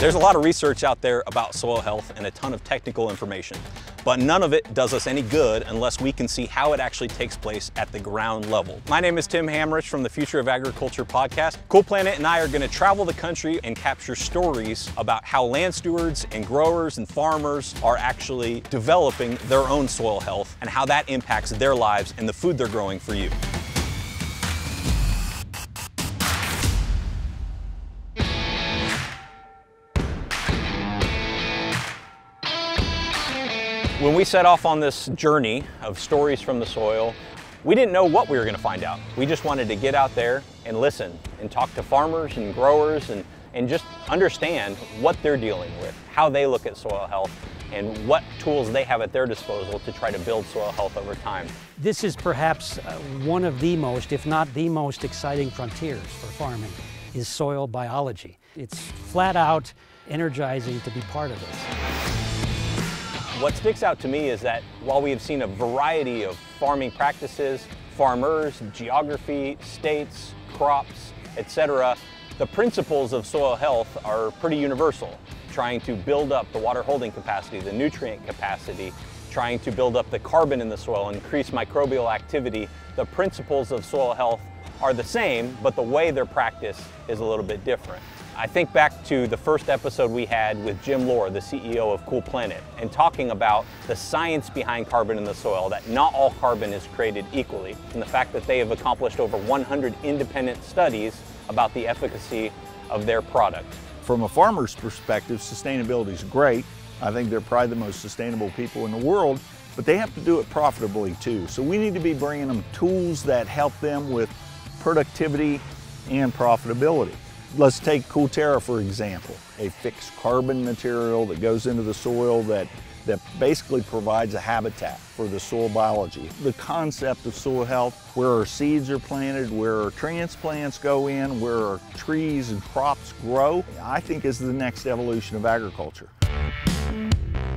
There's a lot of research out there about soil health and a ton of technical information, but none of it does us any good unless we can see how it actually takes place at the ground level. My name is Tim Hammerich from the Future of Agriculture podcast. Cool Planet and I are going to travel the country and capture stories about how land stewards and growers and farmers are actually developing their own soil health and how that impacts their lives and the food they're growing for you. When we set off on this journey of stories from the soil, we didn't know what we were going to find out. We just wanted to get out there and listen and talk to farmers and growers and, and just understand what they're dealing with, how they look at soil health, and what tools they have at their disposal to try to build soil health over time. This is perhaps uh, one of the most, if not the most exciting frontiers for farming, is soil biology. It's flat out energizing to be part of this. What sticks out to me is that while we have seen a variety of farming practices, farmers, geography, states, crops, etc., the principles of soil health are pretty universal, trying to build up the water holding capacity, the nutrient capacity, trying to build up the carbon in the soil, increase microbial activity. The principles of soil health are the same, but the way they're practiced is a little bit different. I think back to the first episode we had with Jim Loar, the CEO of Cool Planet, and talking about the science behind carbon in the soil, that not all carbon is created equally, and the fact that they have accomplished over 100 independent studies about the efficacy of their product. From a farmer's perspective, sustainability is great. I think they're probably the most sustainable people in the world, but they have to do it profitably too. So we need to be bringing them tools that help them with productivity and profitability. Let's take Coolterra for example, a fixed carbon material that goes into the soil that, that basically provides a habitat for the soil biology. The concept of soil health, where our seeds are planted, where our transplants go in, where our trees and crops grow, I think is the next evolution of agriculture.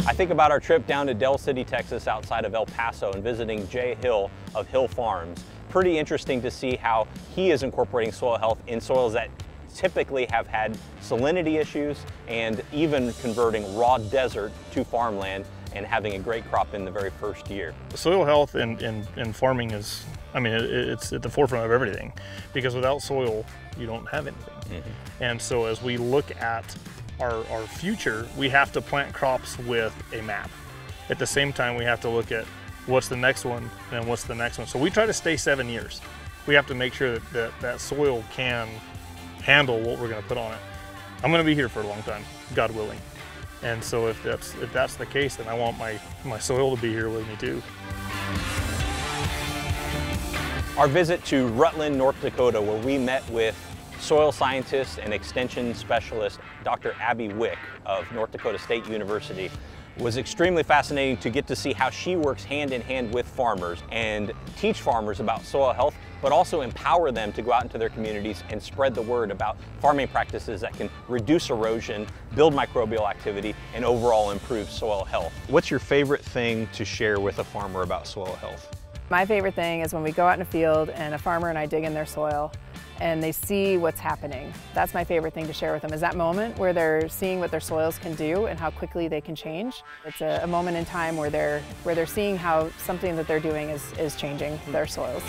I think about our trip down to Dell City, Texas, outside of El Paso, and visiting Jay Hill of Hill Farms. Pretty interesting to see how he is incorporating soil health in soils that typically have had salinity issues and even converting raw desert to farmland and having a great crop in the very first year. Soil health in, in, in farming is, I mean, it, it's at the forefront of everything because without soil, you don't have anything. Mm -hmm. And so as we look at our, our future, we have to plant crops with a map. At the same time, we have to look at what's the next one and what's the next one. So we try to stay seven years. We have to make sure that that, that soil can handle what we're to put on it. I'm to be here for a long time, God willing. And so if that's if that's the case, then I want my my soil to be here with me too. Our visit to Rutland, North Dakota, where we met with soil scientist and extension specialist Dr. Abby Wick of North Dakota State University was extremely fascinating to get to see how she works hand in hand with farmers and teach farmers about soil health, but also empower them to go out into their communities and spread the word about farming practices that can reduce erosion, build microbial activity, and overall improve soil health. What's your favorite thing to share with a farmer about soil health? My favorite thing is when we go out in a field and a farmer and I dig in their soil and they see what's happening. That's my favorite thing to share with them, is that moment where they're seeing what their soils can do and how quickly they can change. It's a, a moment in time where they're, where they're seeing how something that they're doing is, is changing hmm. their soils.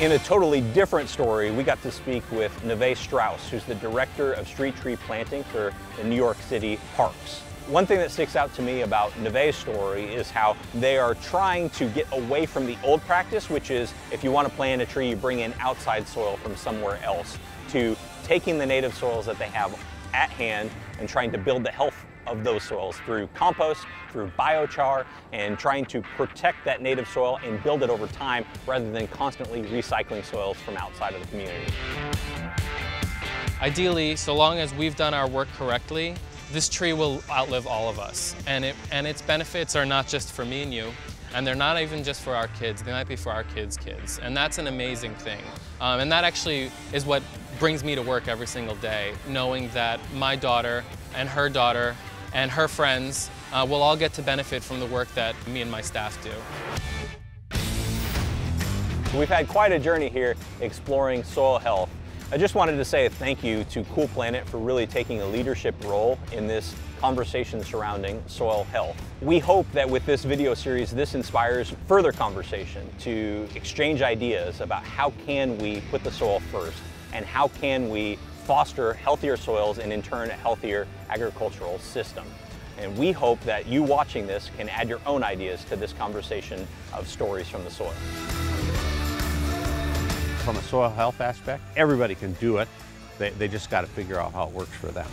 In a totally different story, we got to speak with Neve Strauss, who's the director of street tree planting for the New York City Parks. One thing that sticks out to me about Neve's story is how they are trying to get away from the old practice, which is if you want to plant a tree, you bring in outside soil from somewhere else, to taking the native soils that they have at hand and trying to build the health of those soils through compost, through biochar, and trying to protect that native soil and build it over time rather than constantly recycling soils from outside of the community. Ideally, so long as we've done our work correctly, this tree will outlive all of us. And, it, and its benefits are not just for me and you, and they're not even just for our kids, they might be for our kids' kids. And that's an amazing thing. Um, and that actually is what brings me to work every single day, knowing that my daughter and her daughter and her friends uh, will all get to benefit from the work that me and my staff do. We've had quite a journey here exploring soil health I just wanted to say a thank you to Cool Planet for really taking a leadership role in this conversation surrounding soil health. We hope that with this video series, this inspires further conversation to exchange ideas about how can we put the soil first and how can we foster healthier soils and in turn a healthier agricultural system. And we hope that you watching this can add your own ideas to this conversation of stories from the soil. From a soil health aspect, everybody can do it. They, they just got to figure out how it works for them.